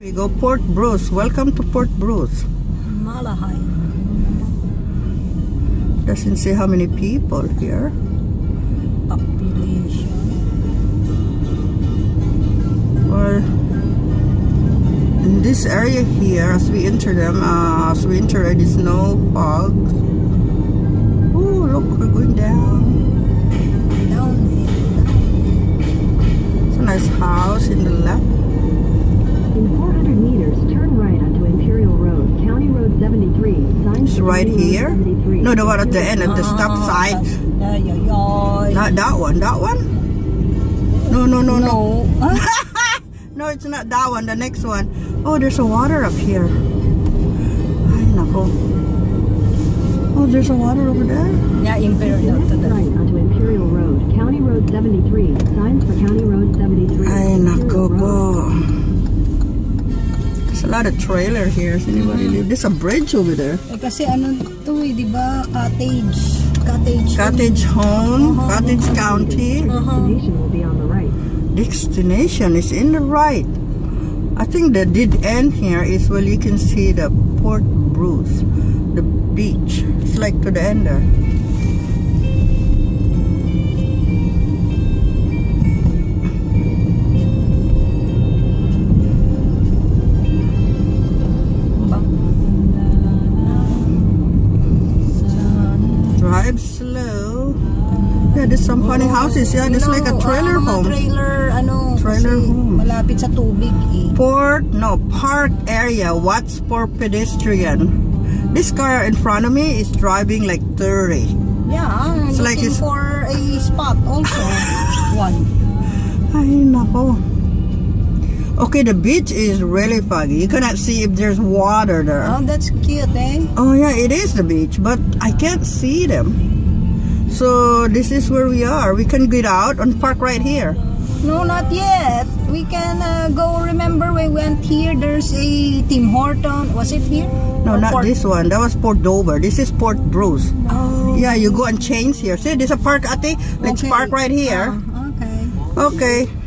We go Port Bruce. Welcome to Port Bruce. Malahide. Doesn't say how many people here. Population. Well, in this area here, as we enter them, uh, as we enter, it is no fogs. Oh, look, we're going down. Downhill. It's a nice house in the left. In 400 meters, turn right onto Imperial Road, County Road 73. Signs right here. No, the one at the end of the stop sign. Not that one. That one? No, no, no, no. No. No, it's not that one. The next one. Oh, there's a water up here. Ay, nako. Oh, there's a water over there. yeah, Imperial to the right onto Imperial Road, County Road 73. Signs for County Road lot of trailer here. Does anybody live? There's a bridge over there. Eh, kasi ano to eh, di ba? Cottage. Cottage. Cottage home, Uh-huh. Cottage County. Uh-huh. Destination will be on the right. Destination is in the right. I think the dead end here is where you can see the Port Bruce, the beach. It's like to the end there. Drive slow. Yeah, there's some funny houses. Yeah, there's like a trailer ah, home. trailer, ano, Trailer home. malapit sa tubig eh. Port, no, park area. What's for pedestrian? This car in front of me is driving like 30. Yeah, I'm It's like looking it's- for a spot also. One. Ay, nako. Okay, the beach is really foggy. You cannot see if there's water there. Oh, that's cute eh. Oh yeah, it is the beach, but I can't see them. So this is where we are. We can get out and park right here. No, not yet. We can uh, go. Remember we went here. There's a Tim Horton. Was it here? No, Or not Port- this one. That was Port Dover. This is Port Bruce. Oh. Yeah, you go and change here. See, there's a park, ate. Let's okay. park right here. Ah, okay. Okay.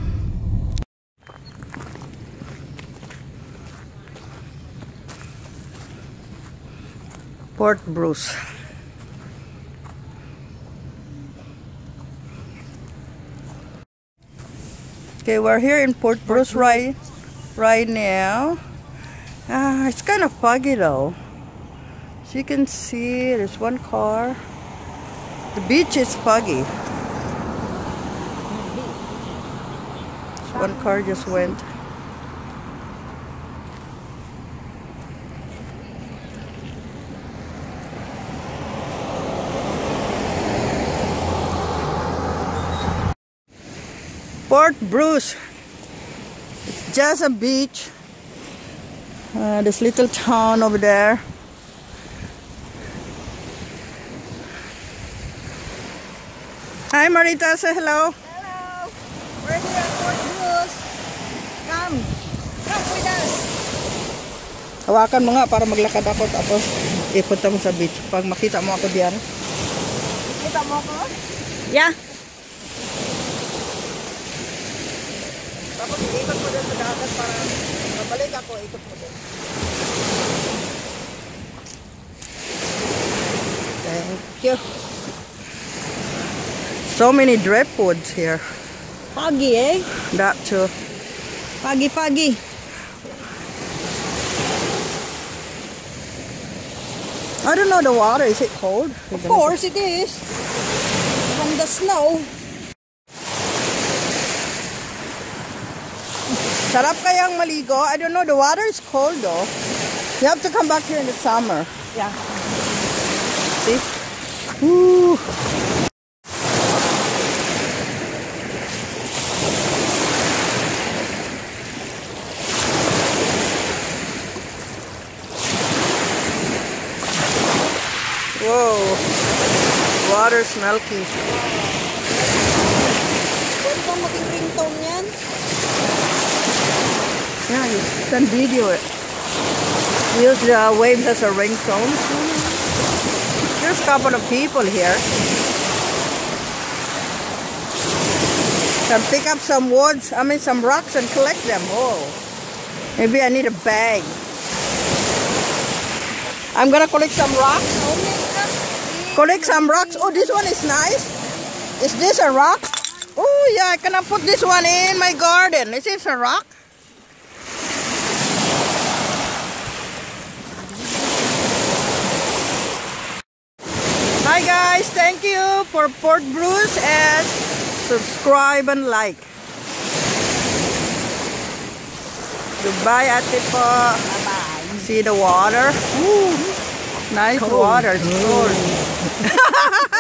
Port Bruce. Okay, we're here in Port Bruce right, right now. Ah, it's kind of foggy though. As you can see, there's one car. The beach is foggy. One car just went. Port Bruce. It's just a beach. Uh, this little town over there. Hi Marita, say hello. Hello. We're here at Port Bruce. Come. Come with us. Hawakan mo nga para maglakad ako tapos ipunta mo sa beach. Pag makita mo ako diyan. Kita mo ko? Yeah. Tapos ikot mo din sa dagat para mabalik ako, ikot mo din. Thank you. So many driftwoods here. Foggy eh. That too. Foggy, foggy. I don't know the water. Is it cold? Of course it is. From the snow. Sarap kayang maligo. I don't know. The water is cold though. You have to come back here in the summer. Yeah. See? Woo. Whoa. Water's milky. Pwede bang maging ringtone yan? Yeah, you can video it. Use the uh, waves as a ringtone. There's a couple of people here. Can pick up some woods, I mean some rocks and collect them. Oh. Maybe I need a bag. I'm gonna collect some rocks. Collect some rocks. Oh, this one is nice. Is this a rock? Oh, yeah, I can put this one in my garden. Is this a rock? Guys, thank you for Port Bruce and subscribe and like. Goodbye, ate po. Bye-bye. See the water? Ooh, nice water. Cold.